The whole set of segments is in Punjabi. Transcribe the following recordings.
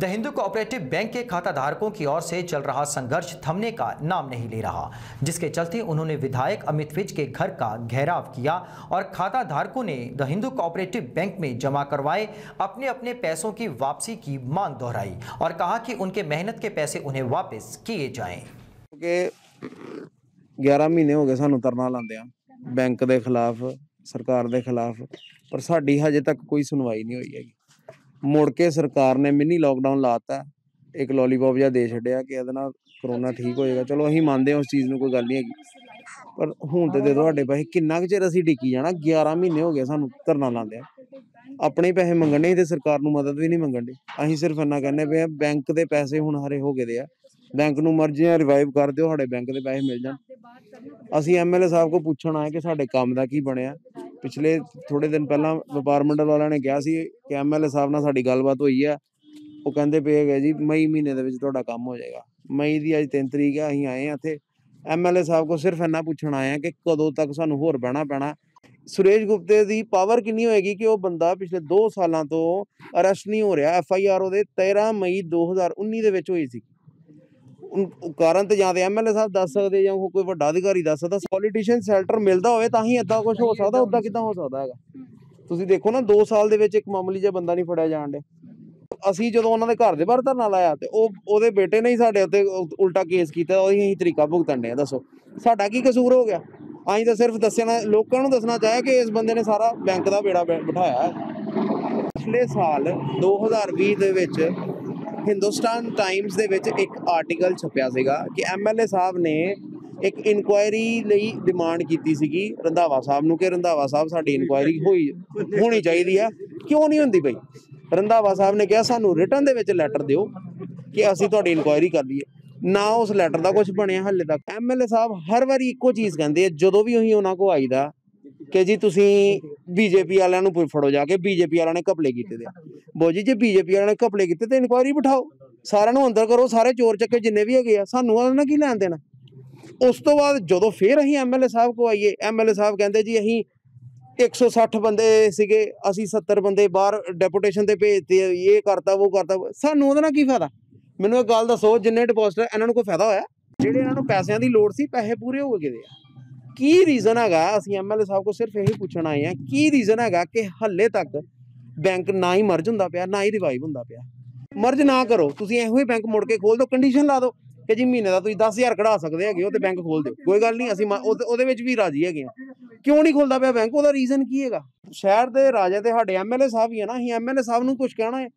द हिंदू कोऑपरेटिव बैंक के खाता धारकों की ओर से चल रहा संघर्ष थमने का नाम नहीं ले रहा जिसके चलते उन्होंने विधायक अमित विज के घर का घेराव किया और खाता धारकों ने द हिंदू कोऑपरेटिव बैंक में जमा करवाए अपने अपने पैसों की वापसी की मांग दोहराई और कहा कि उनके मेहनत के पैसे उन्हें वापस किए जाएं ਕਿ 11 ਮਹੀਨੇ ਹੋ ਗਏ ਸਾਨੂੰ ਤਰਨਾ ਲਾਉਂਦੇ ਆ ਬੈਂਕ ਦੇ ਖਿਲਾਫ ਸਰਕਾਰ ਦੇ ਖਿਲਾਫ ਪਰ ਸਾਡੀ ਹਜੇ ਤੱਕ ਕੋਈ ਸੁਣਵਾਈ ਨਹੀਂ ਹੋਈ ਹੈਗੀ ਮੁੜ ਕੇ ਸਰਕਾਰ ਨੇ ਮਿੰਨੀ ਲੋਕਡਾਊਨ ਲਾਤਾ ਇੱਕ ਲੋਲੀਪੌਪ ਜਿਹਾ ਦੇ ਛੱਡਿਆ ਕਿ ਇਹਦੇ ਨਾਲ ਕਰੋਨਾ ਠੀਕ ਹੋਏਗਾ ਚਲੋ ਅਸੀਂ ਮੰਨਦੇ ਹਾਂ ਉਸ ਚੀਜ਼ ਨੂੰ ਕੋਈ ਗੱਲ ਨਹੀਂ ਹੈਗੀ। ਪਰ ਹੁਣ ਤੇ ਦੇ ਦਿਓ ਪੈਸੇ। ਕਿੰਨਾ ਕੁ ਚਿਰ ਅਸੀਂ ਡਿੱਕੀ ਜਾਣਾ? 11 ਮਹੀਨੇ ਹੋ ਗਏ ਸਾਨੂੰ ਧਰਨਾ ਲਾਉਂਦੇ ਆ ਆਪਣੇ ਪੈਸੇ ਮੰਗਣੇ ਤੇ ਸਰਕਾਰ ਨੂੰ ਮਦਦ ਵੀ ਨਹੀਂ ਮੰਗਣ ਦੇ ਅਸੀਂ ਸਿਰਫ ਇੰਨਾ ਕਹਿੰਦੇ ਪਏ ਆ ਬੈਂਕ ਦੇ ਪੈਸੇ ਹੁਣ ਹਰੇ ਹੋ ਗਏ ਦੇ ਆ। ਬੈਂਕ ਨੂੰ ਮਰਜ਼ੀ ਨਾਲ ਰਿਵਾਈਵ ਕਰ ਦਿਓ, ਸਾਡੇ ਬੈਂਕ ਦੇ ਪੈਸੇ ਮਿਲ ਜਾਣ। ਅਸੀਂ ਐਮਐਲਏ ਸਾਹਿਬ ਕੋ ਪੁੱਛਣ ਆਏ ਕਿ ਸਾਡੇ ਕੰਮ ਦਾ ਕੀ ਬਣਿਆ? ਪਿਛਲੇ ਥੋੜੇ ਦਿਨ ਪਹਿਲਾਂ ਵਪਾਰ ਮੰਡਲ ਵਾਲਿਆਂ ਨੇ ਕਿਹਾ ਸੀ ਕਿ ਐਮਐਲਏ ਸਾਹਿਬ ਨਾਲ ਸਾਡੀ ਗੱਲਬਾਤ ਹੋਈ ਆ। ਉਹ ਕਹਿੰਦੇ ਪਏ ਹੈਗੇ ਜੀ, ਮਈ ਮਹੀਨੇ ਦੇ ਵਿੱਚ ਤੁਹਾਡਾ ਕੰਮ ਹੋ ਜਾਏਗਾ। ਮਈ ਦੀ ਅੱਜ 3 ਤਰੀਕ ਆ, ਅਸੀਂ ਆਏ ਹਾਂ ਇੱਥੇ। ਐਮਐਲਏ ਸਾਹਿਬ ਕੋ ਸਿਰਫ ਇੰਨਾ ਪੁੱਛਣ ਆਏ ਹਾਂ ਕਿ ਕਦੋਂ ਤੱਕ ਸਾਨੂੰ ਹੋਰ ਬਹਿਣਾ ਪੈਣਾ। ਸੁਰੇਸ਼ ਗੁਪਤੇ ਦੀ ਪਾਵਰ ਕਿੰਨੀ ਹੋਏਗੀ ਕਿ ਉਹ ਬੰਦਾ ਪਿਛਲੇ 2 ਸਾਲਾਂ ਤੋਂ ਅਰੈਸਟ ਨਹੀਂ ਹੋ ਰਿਹਾ। ਐਫ ਆਈ ਆਰ ਉਹਦੇ 13 ਮਈ 2019 ਦੇ ਵਿੱਚ ਹੋਈ ਸੀ। ਕਾਰਨ ਤੇ ਜਾਂ ਤੇ ਐਮਐਲਏ ਸਾਹਿਬ ਦੱਸ ਸਕਦੇ ਜਾਂ ਕੋਈ ਵੱਡਾ ਅਧਿਕਾਰੀ ਦੱਸ ਸਕਦਾ ਪੋਲੀਟੀਸ਼ੀਅਨ ਸ਼ੈਲਟਰ ਮਿਲਦਾ ਹੋਵੇ ਤਾਂ ਹੀ ਏਦਾਂ ਕੁਝ ਹੋ ਸਕਦਾ ਉਦਾਂ ਕਿਦਾਂ ਹੋ ਸਕਦਾ ਹੈਗਾ। ਤੁਸੀਂ ਦੇਖੋ ਨਾ 2 ਸਾਲ ਦੇ ਵਿੱਚ ਇੱਕ ਮਾਮੂਲੀ ਜਿਹਾ ਬੰਦਾ ਨਹੀਂ ਫੜਿਆ ਜਾਣ ਦੇ ਅਸੀਂ ਜਦੋਂ ਉਹਨਾਂ ਦੇ ਘਰ ਦੇ ਬਾਹਰ ਧਰਨਾ ਲਾਇਆ ਤੇ ਉਹ, ਉਹਦੇ ਬੇਟੇ ਨੇ ਹੀ ਸਾਡੇ ਉੱਤੇ ਉਲਟਾ ਕੇਸ ਕੀਤਾ, ਉਹੀ ਅਸੀਂ ਤਰੀਕਾ ਭੁਗਤਣ ਦੇ ਆ, ਦੱਸੋ। ਸਾਡਾ ਕੀ ਕਸੂਰ ਹੋ ਗਿਆ? ਅਸੀਂ ਤਾਂ ਸਿਰਫ ਦੱਸਣਾ, ਲੋਕਾਂ ਨੂੰ ਦੱਸਣਾ ਚਾਹਿਆ ਕਿ ਇਸ ਬੰਦੇ ਨੇ ਸਾਰਾ ਬੈਂਕ ਦਾ ਬੇੜਾ ਬਿਠਾਇਆ ਪਿਛਲੇ ਸਾਲ 2020 ਦੇ ਵਿੱਚ ਹਿੰਦੁਸਤਾਨ ਟਾਈਮਸ ਦੇ ਵਿੱਚ ਇੱਕ ਆਰਟੀਕਲ ਛਪਿਆ ਸੀਗਾ ਕਿ ਐਮਐਲਏ ਸਾਹਿਬ ਨੇ ਇੱਕ ਇਨਕੁਆਇਰੀ ਲਈ ਡਿਮਾਂਡ ਕੀਤੀ ਸੀਗੀ, ਰੰਧਾਵਾ ਸਾਹਿਬ ਨੂੰ ਕਿ ਰੰਧਾਵਾ ਸਾਹਿਬ ਸਾਡੀ ਇਨਕੁਆਇਰੀ ਹੋਈ, ਹੋਣੀ ਚਾਹੀਦੀ ਹੈ ਕਿਉਂ ਨਹੀਂ ਹੁੰਦੀ ਬਈ? ਰੰਧਾਵਾ ਸਾਹਿਬ ਨੇ ਕਿਹਾ, ਸਾਨੂੰ ਰਿਟਰਨ ਦੇ ਵਿੱਚ ਲੈਟਰ ਦਿਓ ਕਿ ਅਸੀਂ ਤੁਹਾਡੀ ਇਨਕੁਆਇਰੀ ਕਰ ਲਈਏ। ਨਾ ਉਸ ਲੈਟਰ ਦਾ ਕੁਝ ਬਣਿਆ ਹੱਲੇ ਤੱਕ। ਐਮਐਲਏ ਸਾਹਿਬ ਹਰ ਵਾਰੀ ਇੱਕੋ ਚੀਜ਼ ਕਹਿੰਦੇ ਆ, ਜਦੋਂ ਵੀ ਅਸੀਂ ਉਹਨਾਂ ਕੋ ਆਈਦਾ ਕਿ ਜੀ ਤੁਸੀਂ ਬੀਜੇਪੀ ਵਾਲਿਆਂ ਨੂੰ ਫੜੋ ਜਾ ਕੇ, ਬੀਜੇਪੀ ਵਾਲਿਆਂ ਨੇ ਘਪਲੇ ਕੀਤੇ ਦੇ ਆ। ਬੋਜੀ ਜੇ ਬੀਜੇਪੀ ਵਾਲਿਆਂ ਨੇ ਘਪਲੇ ਕੀਤੇ ਤੇ ਇਨਕੁਆਇਰੀ ਬਿਠਾਓ। ਸਾਰਿਆਂ ਨੂੰ ਅੰਦਰ ਕਰੋ, ਸਾਰੇ ਚੋਰ ਚੱਕੇ ਜਿੰਨੇ ਵੀ ਹੈਗੇ ਆ, ਸਾਨੂੰ ਉਹਨਾਂ ਨਾਲ ਕੀ ਲੈਣ ਦੇਣਾ? ਉਸ ਤੋਂ ਬਾਅਦ ਜਦੋਂ ਫੇਰ ਅਸੀਂ ਐਮਐਲਏ ਸਾਹਿਬ ਕੋ ਆਈਏ ਐਮਐਲਏ ਸਾਹਿਬ ਕਹਿੰਦੇ ਜੀ, ਅਸੀਂ 160 ਬੰਦੇ ਸੀਗੇ, ਅਸੀਂ 70 ਬੰਦੇ ਬਾਹਰ ਡੈਪੂਟੇਸ਼ਨ ਤੇ ਭੇਜਤੇ ਇਹ ਕਰਤਾ, ਉਹ ਕਰਤਾ, ਸਾਨੂੰ ਉਹਦੇ ਨਾਲ ਕੀ ਫਾਇਦਾ? ਮੈਨੂੰ ਇੱਕ ਗੱਲ ਦੱਸੋ, ਜਿੰਨੇ ਡਿਪੋਜ਼ਿਟ ਇਹਨਾਂ ਨੂੰ ਕੋਈ ਫਾਇਦਾ ਹੋਇਆ? ਜਿਹੜੇ ਇਹਨਾਂ ਨੂੰ ਪੈਸਿਆਂ ਦੀ ਲੋੜ ਸੀ, ਪੈਸੇ ਪੂਰੇ ਹੋ ਗਏ ਦੇ ਆ ਕੀ ਰੀਜ਼ਨ ਹੈਗਾ? ਅਸੀਂ ਐਮਐਲਏ ਸਾਹਿਬ ਕੋ ਸਿਰਫ ਇਹੀ ਪੁੱਛਣ ਆਏ ਆ ਕੀ ਰੀਜ਼ਨ ਹੈਗਾ ਕਿ ਹੱਲੇ ਤੱਕ ਬੈਂਕ ਨਾ ਹੀ ਮਰਜ ਹੁੰਦਾ ਪਿਆ, ਨਾ ਹੀ ਰਿਵਾਈਵ ਹੁੰਦਾ ਪਿਆ? ਮਰਜ ਨਾ ਕਰੋ, ਤੁਸੀਂ ਇਹੋ ਹੀ ਬੈਂਕ ਮੁੜ ਕੇ ਖੋਲ ਦਿਓ ਕੰਡੀਸ਼ਨ ਲਾ ਦਿਓ ਕਿ ਜੀ ਮਹੀਨੇ ਦਾ ਤੁਸੀਂ 10000 ਕਢਾ ਸਕਦੇ ਹੈਗੇ ਹੋ ਤੇ ਬੈਂਕ ਖੋਲ ਦਿਓ। ਕੋਈ ਗੱਲ ਨਹੀਂ, ਅਸੀਂ ਮ- ਉਹਦੇ ਉਹਦੇ ਵਿੱਚ ਵੀ ਰਾਜੀ ਹੈਗੇ ਆ ਕਿਉਂ ਨਹੀਂ ਖੁੱਲਦਾ ਪਿਆ ਬੈਂਕ ਉਹਦਾ ਰੀਜ਼ਨ ਕੀ ਹੈਗਾ? ਸ਼ਹਿਰ ਦੇ ਰਾਜੇ ਤੇ ਸਾਡੇ ਐਮਐਲਏ ਸਾਹਿਬ ਹੀ ਆ ਨਾ, ਅਸੀਂ ਐਮਐਲਏ ਸਾਹਿਬ ਨੂੰ ਕੁਝ ਕਹਿਣਾ ਹੈ।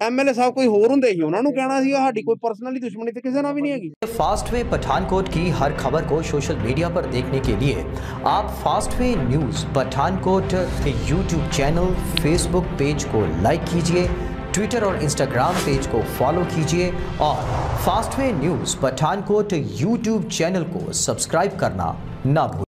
ਐਮਐਲਏ ਸਾਹਿਬ ਕੋਈ ਹੋਰ ਹੁੰਦੇ ਸੀ ਉਹਨਾਂ ਨੂੰ ਕਹਿਣਾ ਸੀ ਸਾਡੀ ਕੋਈ ਪਰਸਨਲੀ ਦੁਸ਼ਮਣੀ ਤੇ ਕਿਸੇ ਨਾਲ ਵੀ ਨਹੀਂ ਹੈਗੀ फास्ट वे पठानकोट की हर खबर को सोशल मीडिया पर देखने के लिए आप fast way news Pathankot YouTube channel Facebook page को लाइक कीजिए ट्विटर और इंस्टाग्राम पेज को फॉलो कीजिए और fast way news Pathankot YouTube channel को सब्सक्राइब करना ना भूलें